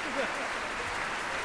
ハハハ